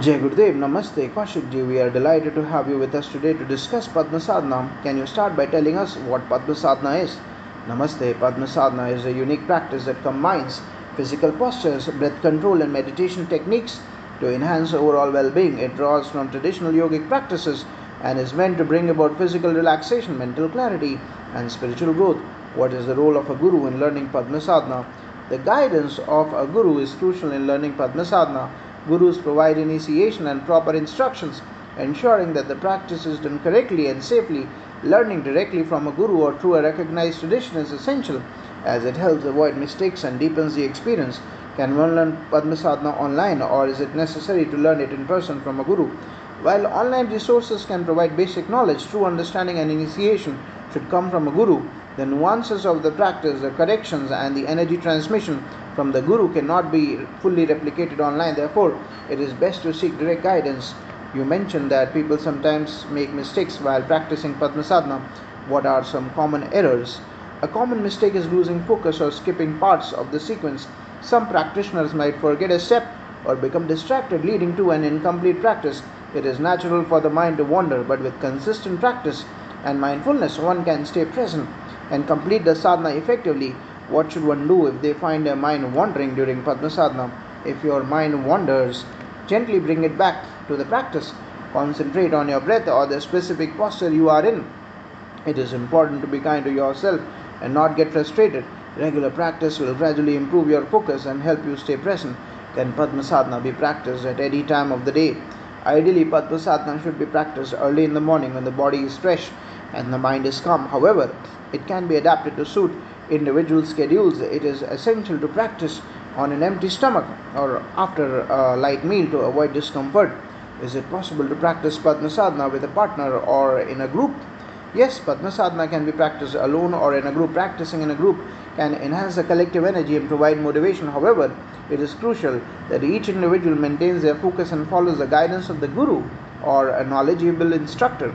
Jai Gurudev, Namaste. Kaushik ji, we are delighted to have you with us today to discuss Padma Sadhana. Can you start by telling us what Padma Sadhana is? Namaste. Padma Sadhana is a unique practice that combines physical postures, breath control, and meditation techniques to enhance overall well being. It draws from traditional yogic practices and is meant to bring about physical relaxation, mental clarity, and spiritual growth. What is the role of a guru in learning Padma Sadhana? The guidance of a guru is crucial in learning Padma Sadhana Gurus provide initiation and proper instructions, ensuring that the practice is done correctly and safely. Learning directly from a guru or through a recognized tradition is essential as it helps avoid mistakes and deepens the experience. Can one learn Padma Sadhana online or is it necessary to learn it in person from a guru? While online resources can provide basic knowledge, true understanding and initiation should come from a guru. The nuances of the practice, the corrections, and the energy transmission from the guru cannot be fully replicated online. Therefore, it is best to seek direct guidance. You mentioned that people sometimes make mistakes while practicing Padma Sadhana. What are some common errors? A common mistake is losing focus or skipping parts of the sequence. Some practitioners might forget a step or become distracted, leading to an incomplete practice. It is natural for the mind to wander, but with consistent practice and mindfulness, one can stay present and complete the sadhana effectively, what should one do if they find their mind wandering during Padmasadhana? If your mind wanders, gently bring it back to the practice. Concentrate on your breath or the specific posture you are in. It is important to be kind to yourself and not get frustrated. Regular practice will gradually improve your focus and help you stay present. Can Padmasadhana be practiced at any time of the day? Ideally, Padmasadhana should be practiced early in the morning when the body is fresh and the mind is calm. However, it can be adapted to suit individual schedules. It is essential to practice on an empty stomach or after a light meal to avoid discomfort. Is it possible to practice Padma Sadhana with a partner or in a group? Yes, Padma Sadhana can be practiced alone or in a group. Practicing in a group can enhance the collective energy and provide motivation. However, it is crucial that each individual maintains their focus and follows the guidance of the guru or a knowledgeable instructor.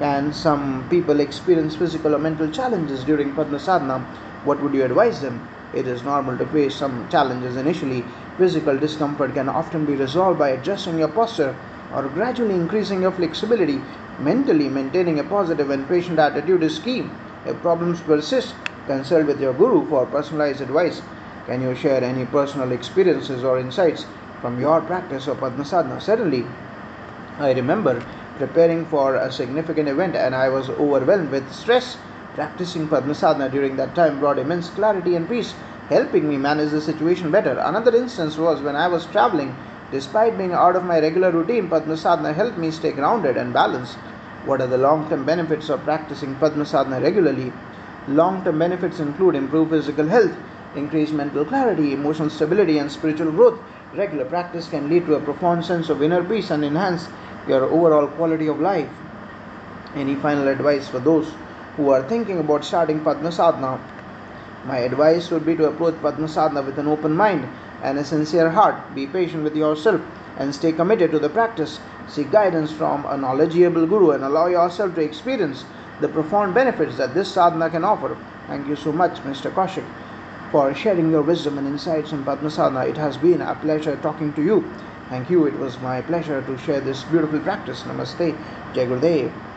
Can some people experience physical or mental challenges during Padma Sadhana? What would you advise them? It is normal to face some challenges initially. Physical discomfort can often be resolved by adjusting your posture or gradually increasing your flexibility. Mentally, maintaining a positive and patient attitude is key. If problems persist, consult with your guru for personalized advice. Can you share any personal experiences or insights from your practice of Padma Sadhana? Certainly. I remember preparing for a significant event and I was overwhelmed with stress. Practicing Padmasadhana during that time brought immense clarity and peace, helping me manage the situation better. Another instance was when I was traveling. Despite being out of my regular routine, Padmasadhana helped me stay grounded and balanced. What are the long term benefits of practicing Padmasadhana regularly? Long term benefits include improved physical health, increased mental clarity, emotional stability, and spiritual growth. Regular practice can lead to a profound sense of inner peace and enhance your overall quality of life. Any final advice for those who are thinking about starting Padma Sadhana? My advice would be to approach Padma Sadhana with an open mind and a sincere heart. Be patient with yourself and stay committed to the practice. Seek guidance from a knowledgeable guru and allow yourself to experience the profound benefits that this sadhana can offer. Thank you so much, Mr. Kaushik, for sharing your wisdom and insights on Padma Sadhana. It has been a pleasure talking to you. Thank you. It was my pleasure to share this beautiful practice. Namaste. Jai.